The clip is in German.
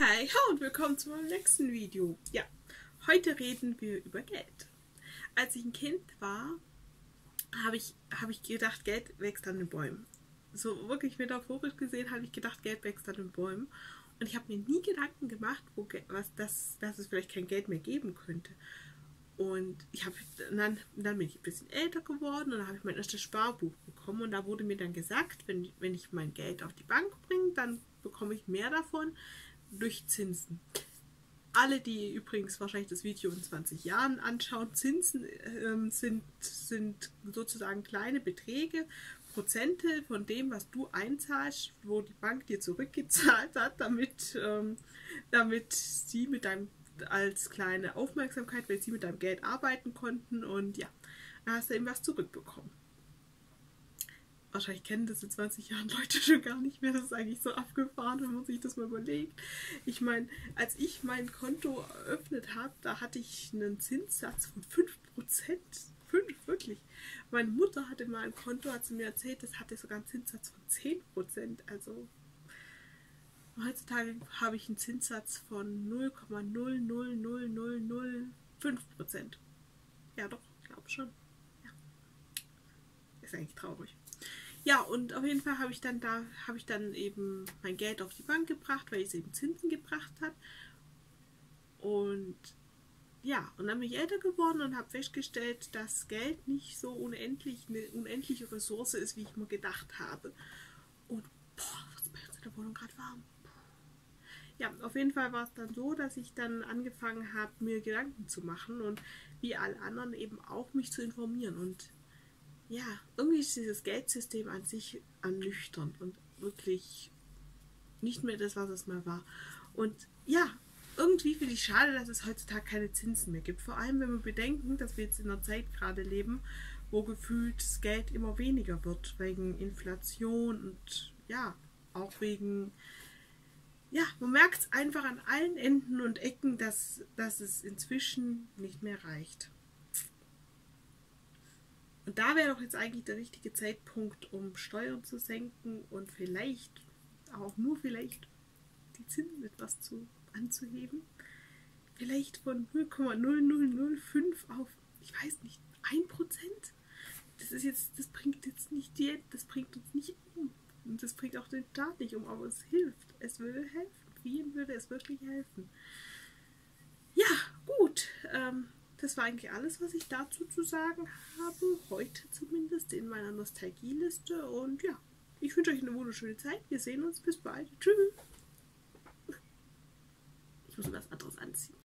Hi und willkommen zu meinem nächsten Video. Ja, heute reden wir über Geld. Als ich ein Kind war, habe ich, hab ich gedacht, Geld wächst an den Bäumen. So wirklich metaphorisch gesehen habe ich gedacht, Geld wächst an den Bäumen. Und ich habe mir nie Gedanken gemacht, wo, was, dass, dass es vielleicht kein Geld mehr geben könnte. Und ich habe dann, dann bin ich ein bisschen älter geworden und dann habe ich mein erstes Sparbuch bekommen und da wurde mir dann gesagt, wenn, wenn ich mein Geld auf die Bank bringe, dann bekomme ich mehr davon, durch Zinsen. Alle, die übrigens wahrscheinlich das Video in 20 Jahren anschauen, Zinsen ähm, sind, sind sozusagen kleine Beträge, Prozente von dem, was du einzahlst, wo die Bank dir zurückgezahlt hat, damit, ähm, damit sie mit deinem als kleine Aufmerksamkeit, weil sie mit deinem Geld arbeiten konnten und ja, dann hast du eben was zurückbekommen wahrscheinlich kennen das in 20 Jahren Leute schon gar nicht mehr. Das ist eigentlich so abgefahren, wenn man sich das mal überlegt. Ich meine, als ich mein Konto eröffnet habe, da hatte ich einen Zinssatz von 5%. 5, wirklich. Meine Mutter hatte mal ein Konto, hat sie mir erzählt, das hatte sogar einen Zinssatz von 10%. Also heutzutage habe ich einen Zinssatz von 0,00005%. Ja doch, ich glaube schon. Ja. Ist eigentlich traurig. Ja, und auf jeden Fall habe ich dann da, habe ich dann eben mein Geld auf die Bank gebracht, weil es eben Zinsen gebracht hat. Und ja, und dann bin ich älter geworden und habe festgestellt, dass Geld nicht so unendlich eine unendliche Ressource ist, wie ich mir gedacht habe. Und boah, was ist bei uns in der Wohnung gerade warm. Ja, auf jeden Fall war es dann so, dass ich dann angefangen habe, mir Gedanken zu machen und wie alle anderen eben auch mich zu informieren. Und ja, irgendwie ist dieses Geldsystem an sich ernüchternd und wirklich nicht mehr das, was es mal war. Und ja, irgendwie finde ich schade, dass es heutzutage keine Zinsen mehr gibt. Vor allem, wenn wir bedenken, dass wir jetzt in einer Zeit gerade leben, wo gefühlt das Geld immer weniger wird, wegen Inflation und ja, auch wegen, ja, man merkt es einfach an allen Enden und Ecken, dass, dass es inzwischen nicht mehr reicht. Und da wäre doch jetzt eigentlich der richtige Zeitpunkt, um Steuern zu senken und vielleicht, auch nur vielleicht, die Zinsen etwas zu, anzuheben. Vielleicht von 0,0005 auf, ich weiß nicht, 1%. Das ist jetzt, das bringt jetzt nicht die, das bringt uns nicht um. Und das bringt auch den Staat nicht um, aber es hilft. Es würde helfen. Vielen würde es wirklich helfen. Ja, gut. Ähm, das war eigentlich alles, was ich dazu zu sagen habe. Heute zumindest in meiner Nostalgieliste. Und ja, ich wünsche euch eine wunderschöne Zeit. Wir sehen uns. Bis bald. Tschüss. Ich muss mir was anderes anziehen.